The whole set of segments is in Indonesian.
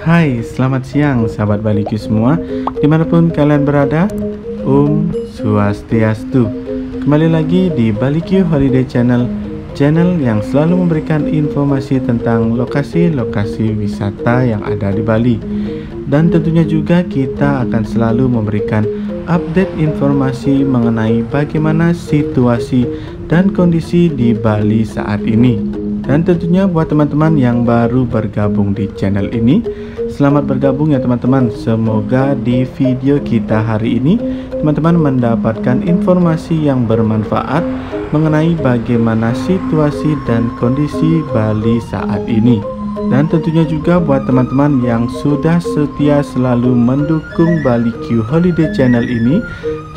Hai, selamat siang sahabat Baliku semua. Di mana pun kalian berada Om Swastiastu. Kembali lagi di Baliku Holiday Channel Channel yang selalu memberikan informasi tentang lokasi-lokasi wisata yang ada di Bali. Dan tentunya juga kita akan selalu memberikan update informasi mengenai bagaimana situasi dan kondisi di Bali saat ini dan tentunya buat teman-teman yang baru bergabung di channel ini Selamat bergabung ya teman-teman. Semoga di video kita hari ini Teman-teman mendapatkan informasi yang bermanfaat Mengenai bagaimana situasi dan kondisi Bali saat ini. Dan tentunya juga buat teman-teman yang sudah setia selalu mendukung Bali Q Holiday Channel ini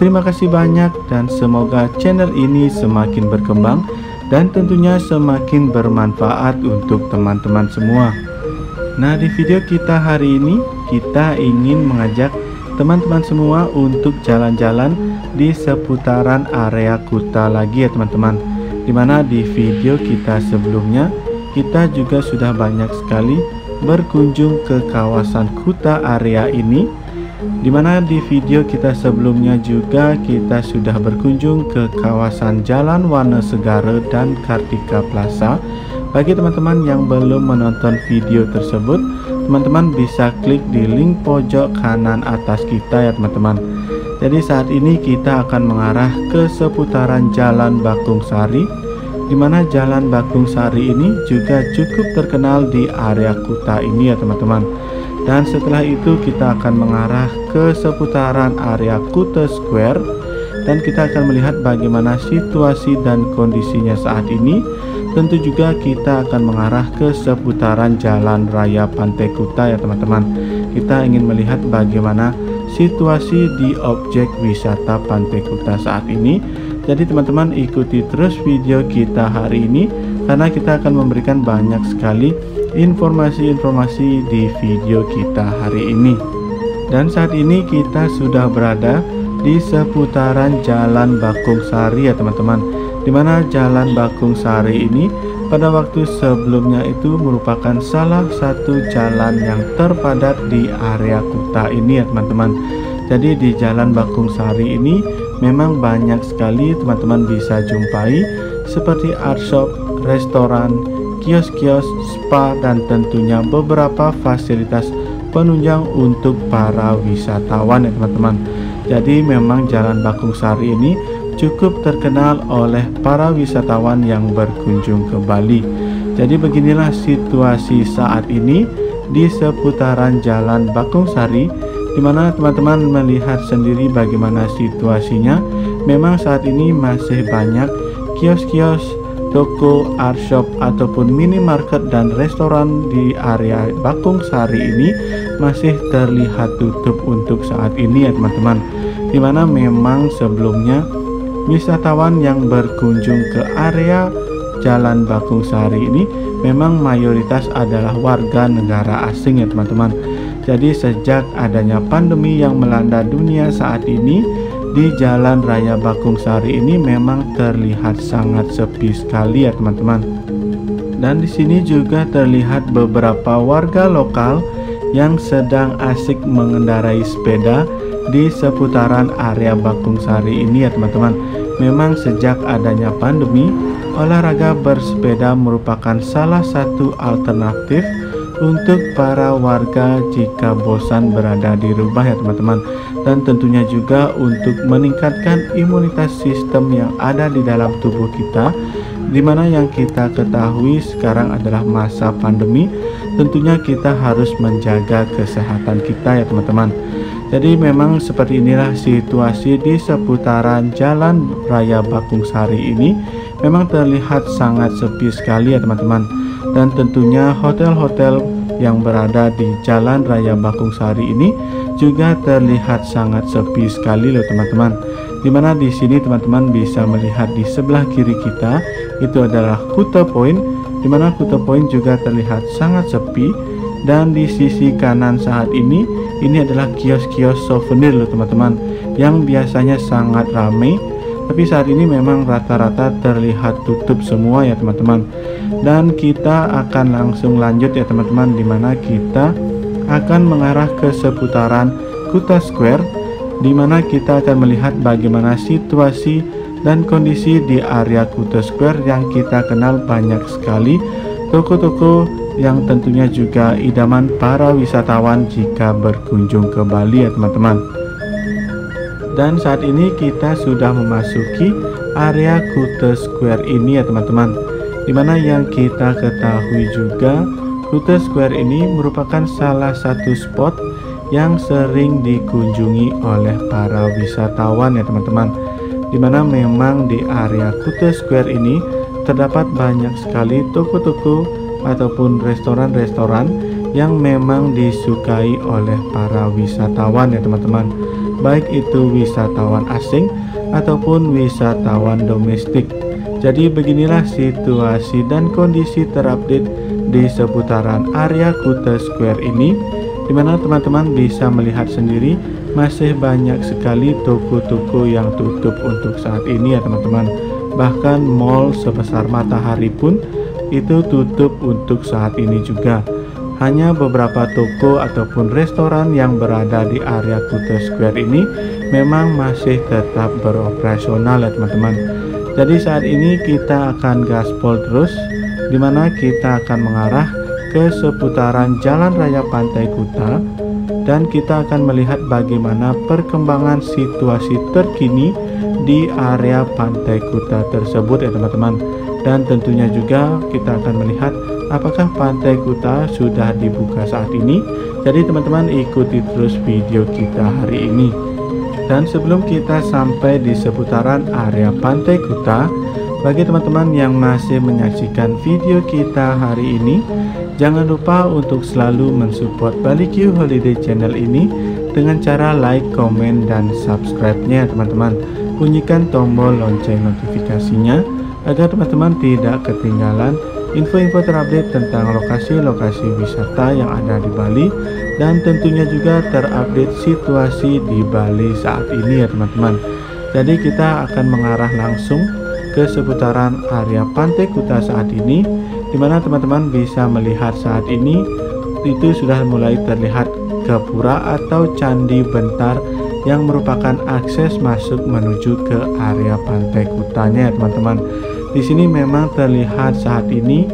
Terima kasih banyak dan semoga channel ini semakin berkembang dan tentunya semakin bermanfaat untuk teman-teman semua. Nah, di video kita hari ini kita ingin mengajak teman-teman semua untuk jalan-jalan di seputaran area Kuta lagi ya teman-teman. Di mana di video kita sebelumnya kita juga sudah banyak sekali berkunjung ke kawasan Kuta area ini Di mana di video kita sebelumnya juga kita sudah berkunjung ke kawasan Jalan Segara dan Kartika Plaza. Bagi teman-teman yang belum menonton video tersebut Teman-teman bisa klik di link pojok kanan atas kita ya teman-teman. Jadi saat ini kita akan mengarah ke seputaran Jalan Bakung Sari Di mana Jalan Bakung Sari ini juga cukup terkenal di area Kuta ini ya teman-teman dan setelah itu kita akan mengarah ke seputaran area Kuta Square. Dan kita akan melihat bagaimana situasi dan kondisinya saat ini. Tentu juga kita akan mengarah ke seputaran jalan raya Pantai Kuta ya teman-teman. Kita ingin melihat bagaimana situasi di objek wisata Pantai Kuta saat ini. Jadi teman-teman ikuti terus video kita hari ini karena kita akan memberikan banyak sekali informasi-informasi di video kita hari ini. Dan saat ini kita sudah berada di seputaran Jalan Bakung Sari ya teman-teman. Di mana Jalan Bakung Sari ini pada waktu sebelumnya itu merupakan salah satu jalan yang terpadat di area Kuta ini ya teman-teman. Jadi di Jalan Bakung Sari ini memang banyak sekali teman-teman bisa jumpai seperti art shop, restoran, kios-kios, spa, dan tentunya beberapa fasilitas penunjang untuk para wisatawan ya teman-teman. Jadi memang Jalan Bakung Sari ini cukup terkenal oleh para wisatawan yang berkunjung ke Bali. Jadi beginilah situasi saat ini di seputaran Jalan Bakung Sari di mana teman-teman melihat sendiri bagaimana situasinya. Memang saat ini masih banyak kios-kios toko, art shop ataupun minimarket dan restoran di area Bakung Sari ini masih terlihat tutup untuk saat ini ya teman-teman. Di mana memang sebelumnya wisatawan yang berkunjung ke area Jalan Bakung Sari ini memang mayoritas adalah warga negara asing ya teman-teman. Jadi sejak adanya pandemi yang melanda dunia saat ini di Jalan Raya Bakung Sari ini memang terlihat sangat sepi sekali ya teman-teman. Dan di sini juga terlihat beberapa warga lokal yang sedang asik mengendarai sepeda di seputaran area Bakung Sari ini ya teman-teman. Memang sejak adanya pandemi, olahraga bersepeda merupakan salah satu alternatif untuk para warga jika bosan berada di rumah ya teman-teman. Dan tentunya juga untuk meningkatkan imunitas sistem yang ada di dalam tubuh kita. Di mana yang kita ketahui sekarang adalah masa pandemi. Tentunya kita harus menjaga kesehatan kita ya teman-teman. Jadi memang seperti inilah situasi di seputaran jalan raya Bakung Sari ini. Memang terlihat sangat sepi sekali ya teman-teman dan tentunya hotel-hotel yang berada di Jalan Raya Bakung Sari ini juga terlihat sangat sepi sekali loh teman-teman. Di mana di sini teman-teman bisa melihat di sebelah kiri kita itu adalah Kuta Point, di mana Kuta Point juga terlihat sangat sepi dan di sisi kanan saat ini ini adalah kios-kios souvenir loh teman-teman yang biasanya sangat ramai tapi saat ini memang rata-rata terlihat tutup semua ya teman-teman dan kita akan langsung lanjut ya teman-teman di mana kita akan mengarah ke seputaran Kuta Square di mana kita akan melihat bagaimana situasi dan kondisi di area Kuta Square yang kita kenal banyak sekali toko-toko yang tentunya juga idaman para wisatawan jika berkunjung ke Bali ya teman-teman. Dan saat ini kita sudah memasuki area Kuta Square ini ya teman-teman. Di mana yang kita ketahui juga Kuta Square ini merupakan salah satu spot yang sering dikunjungi oleh para wisatawan ya teman-teman di mana memang di area Kuta Square ini terdapat banyak sekali toko-toko ataupun restoran-restoran yang memang disukai oleh para wisatawan ya teman-teman. Baik itu wisatawan asing ataupun wisatawan domestik. Jadi beginilah situasi dan kondisi terupdate di seputaran area Kuta Square ini di mana teman-teman bisa melihat sendiri masih banyak sekali toko-toko yang tutup untuk saat ini ya teman-teman. Bahkan mall sebesar matahari pun itu tutup untuk saat ini juga hanya beberapa toko ataupun restoran yang berada di area Kuta Square ini memang masih tetap beroperasional ya teman-teman. Jadi saat ini kita akan gaspol terus di mana kita akan mengarah ke seputaran Jalan Raya Pantai Kuta dan kita akan melihat bagaimana perkembangan situasi terkini di area Pantai Kuta tersebut ya teman-teman dan tentunya juga kita akan melihat apakah Pantai Kuta sudah dibuka saat ini jadi teman-teman ikuti terus video kita hari ini dan sebelum kita sampai di seputaran area Pantai Kuta bagi teman-teman yang masih menyaksikan video kita hari ini Jangan lupa untuk selalu mensupport Bali Q Holiday Channel ini dengan cara like, komen, dan subscribe-nya teman-teman. Bunyikan tombol lonceng notifikasinya agar teman-teman tidak ketinggalan info-info terupdate tentang lokasi-lokasi wisata yang ada di Bali dan tentunya juga terupdate situasi di Bali saat ini ya teman-teman. Jadi kita akan mengarah langsung ke seputaran area Pantai Kuta saat ini di mana teman-teman bisa melihat saat ini itu sudah mulai terlihat gapura atau candi bentar yang merupakan akses masuk menuju ke area pantai Kutanya ya teman-teman. Di sini memang terlihat saat ini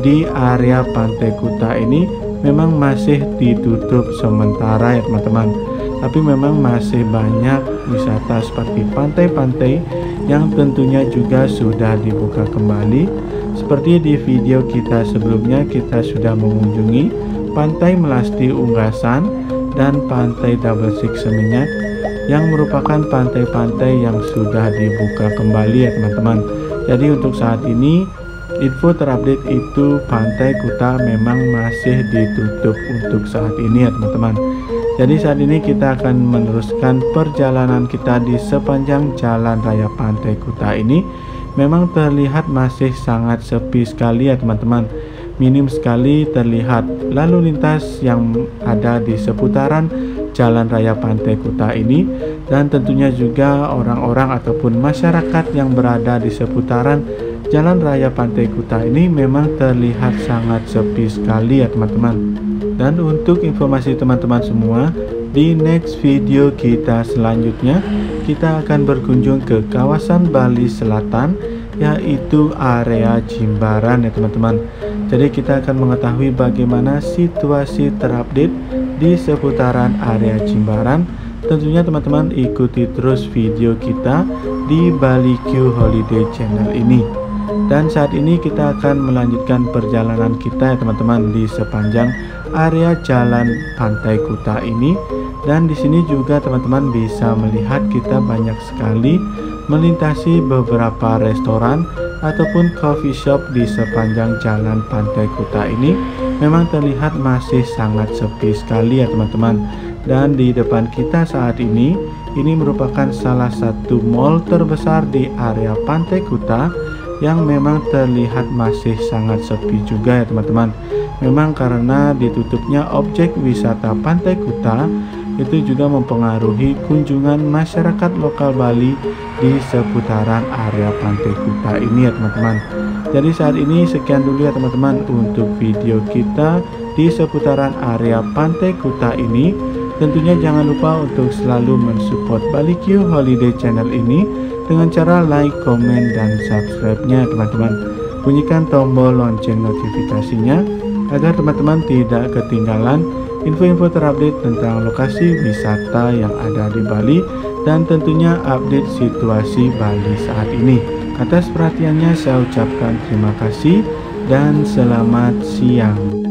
di area pantai Kuta ini memang masih ditutup sementara ya teman-teman. Tapi memang masih banyak wisata seperti pantai-pantai yang tentunya juga sudah dibuka kembali seperti di video kita sebelumnya kita sudah mengunjungi pantai Melasti Unggasan dan pantai Double Six Seminyak yang merupakan pantai-pantai yang sudah dibuka kembali ya teman-teman jadi untuk saat ini info terupdate itu pantai Kuta memang masih ditutup untuk saat ini ya teman-teman. Jadi saat ini kita akan meneruskan perjalanan kita di sepanjang jalan raya Pantai Kuta ini. Memang terlihat masih sangat sepi sekali ya teman-teman. Minim sekali terlihat. Lalu lintas yang ada di seputaran jalan raya Pantai Kuta ini dan tentunya juga orang-orang ataupun masyarakat yang berada di seputaran jalan raya Pantai Kuta ini memang terlihat sangat sepi sekali ya teman-teman dan untuk informasi teman-teman semua, di next video kita selanjutnya, kita akan berkunjung ke kawasan Bali Selatan, yaitu area Jimbaran ya teman-teman. Jadi kita akan mengetahui bagaimana situasi terupdate di seputaran area Jimbaran. Tentunya teman-teman ikuti terus video kita di Bali Q Holiday Channel ini. Dan saat ini kita akan melanjutkan perjalanan kita ya teman-teman di sepanjang area jalan pantai Kuta ini dan di sini juga teman-teman bisa melihat kita banyak sekali melintasi beberapa restoran ataupun coffee shop di sepanjang jalan pantai Kuta ini memang terlihat masih sangat sepi sekali ya teman-teman dan di depan kita saat ini ini merupakan salah satu mall terbesar di area pantai Kuta yang memang terlihat masih sangat sepi juga ya teman-teman Memang karena ditutupnya objek wisata Pantai Kuta itu juga mempengaruhi kunjungan masyarakat lokal Bali di seputaran area Pantai Kuta ini ya teman-teman. Jadi saat ini sekian dulu ya teman-teman untuk video kita di seputaran area Pantai Kuta ini. Tentunya jangan lupa untuk selalu mensupport Bali Q Holiday Channel ini dengan cara like, komen, dan subscribe-nya teman-teman. Bunyikan tombol lonceng notifikasinya agar teman-teman tidak ketinggalan info-info terupdate tentang lokasi wisata yang ada di Bali dan tentunya update situasi Bali saat ini. Atas perhatiannya saya ucapkan terima kasih dan selamat siang.